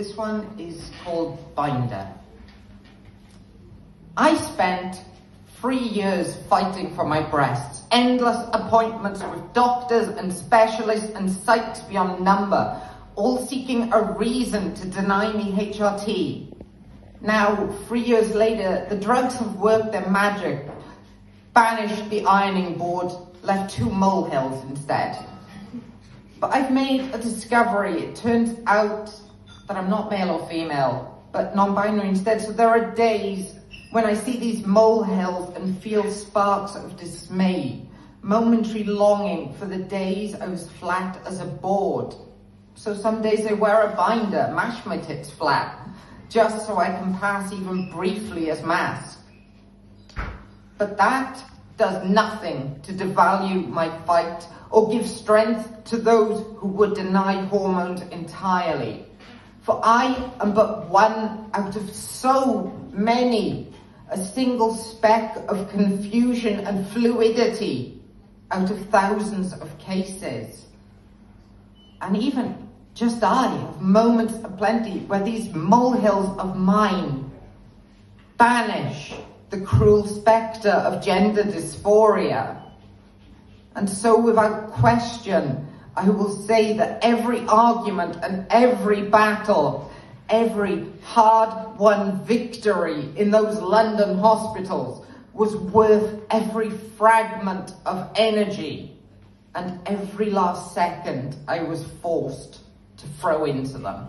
This one is called Binder. I spent three years fighting for my breasts, endless appointments with doctors and specialists and sites beyond number, all seeking a reason to deny me HRT. Now, three years later, the drugs have worked their magic, banished the ironing board, left two molehills instead. But I've made a discovery. It turns out that I'm not male or female, but non-binary instead. So there are days when I see these molehills and feel sparks of dismay, momentary longing for the days I was flat as a board. So some days I wear a binder, mash my tits flat, just so I can pass even briefly as masc. But that does nothing to devalue my fight or give strength to those who would deny hormones entirely. For I am but one out of so many, a single speck of confusion and fluidity out of thousands of cases. And even just I have moments of plenty where these molehills of mine banish the cruel spectre of gender dysphoria. And so without question, I will say that every argument and every battle, every hard-won victory in those London hospitals was worth every fragment of energy and every last second I was forced to throw into them.